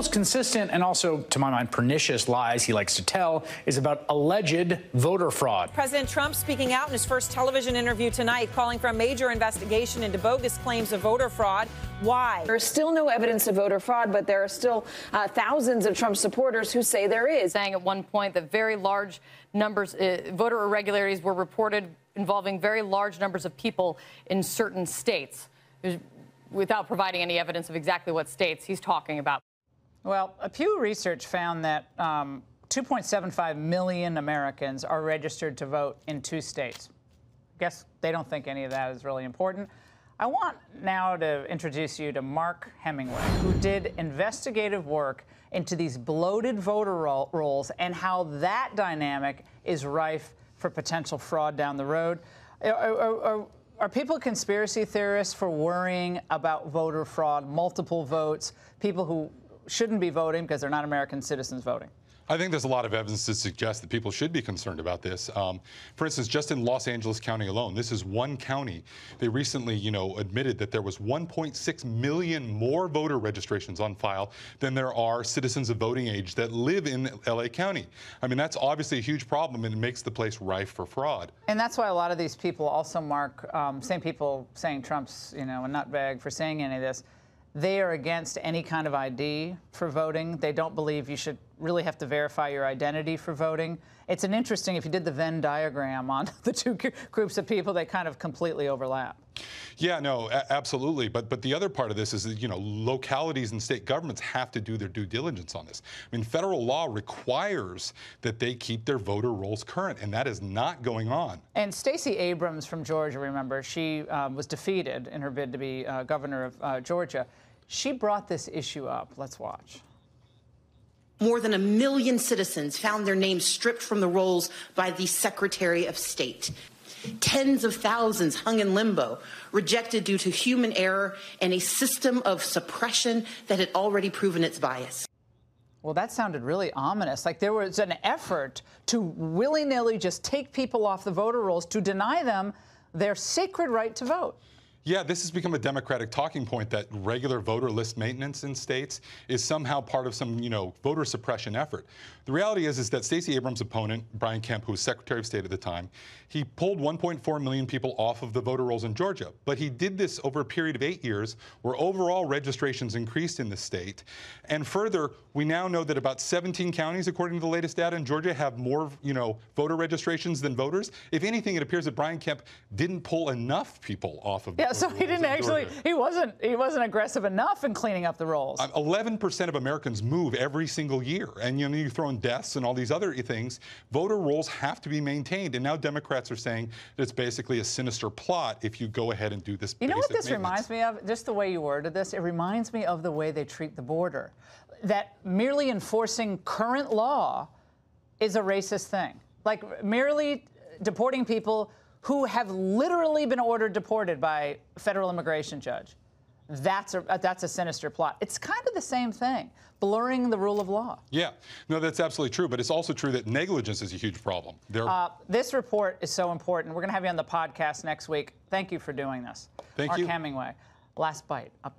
most consistent and also, to my mind, pernicious lies he likes to tell is about alleged voter fraud. President Trump speaking out in his first television interview tonight, calling for a major investigation into bogus claims of voter fraud. Why? There's still no evidence of voter fraud, but there are still uh, thousands of Trump supporters who say there is. Saying at one point that very large numbers, uh, voter irregularities were reported involving very large numbers of people in certain states without providing any evidence of exactly what states he's talking about. Well, a Pew Research found that um, 2.75 million Americans are registered to vote in two states. I Guess they don't think any of that is really important. I want now to introduce you to Mark Hemingway, who did investigative work into these bloated voter rolls and how that dynamic is rife for potential fraud down the road. Are, are, are, are people conspiracy theorists for worrying about voter fraud, multiple votes, people who shouldn't be voting because they're not American citizens voting? I think there's a lot of evidence to suggest that people should be concerned about this. Um, for instance, just in Los Angeles County alone, this is one county. They recently, you know, admitted that there was 1.6 million more voter registrations on file than there are citizens of voting age that live in LA County. I mean, that's obviously a huge problem and it makes the place rife for fraud. And that's why a lot of these people also mark, um, same people saying Trump's, you know, a nutbag for saying any of this they are against any kind of ID for voting. They don't believe you should really have to verify your identity for voting. It's an interesting, if you did the Venn diagram on the two groups of people, they kind of completely overlap. Yeah, no, absolutely. But but the other part of this is that you know localities and state governments have to do their due diligence on this. I mean, federal law requires that they keep their voter rolls current, and that is not going on. And Stacey Abrams from Georgia, remember, she um, was defeated in her bid to be uh, governor of uh, Georgia. She brought this issue up. Let's watch. More than a million citizens found their names stripped from the rolls by the Secretary of State. Tens of thousands hung in limbo, rejected due to human error and a system of suppression that had already proven its bias. Well, that sounded really ominous. Like there was an effort to willy nilly just take people off the voter rolls to deny them their sacred right to vote. Yeah, this has become a Democratic talking point that regular voter list maintenance in states is somehow part of some, you know, voter suppression effort. The reality is, is that Stacey Abrams' opponent, Brian Kemp, who was Secretary of State at the time, he pulled 1.4 million people off of the voter rolls in Georgia. But he did this over a period of eight years where overall registrations increased in the state. And further, we now know that about 17 counties, according to the latest data in Georgia, have more, you know, voter registrations than voters. If anything, it appears that Brian Kemp didn't pull enough people off of. Yeah, so he didn't actually. He wasn't. He wasn't aggressive enough in cleaning up the rolls. Uh, 11% of Americans move every single year, and you know you throw in deaths and all these other things. Voter rolls have to be maintained, and now Democrats are saying that it's basically a sinister plot if you go ahead and do this. You know what this reminds me of? Just the way you worded this. It reminds me of the way they treat the border. That merely enforcing current law is a racist thing. Like merely deporting people who have literally been ordered deported by a federal immigration judge. That's a, that's a sinister plot. It's kind of the same thing, blurring the rule of law. Yeah, no, that's absolutely true. But it's also true that negligence is a huge problem. Uh, this report is so important. We're going to have you on the podcast next week. Thank you for doing this. Thank Mark you. Hemingway. Last bite up next.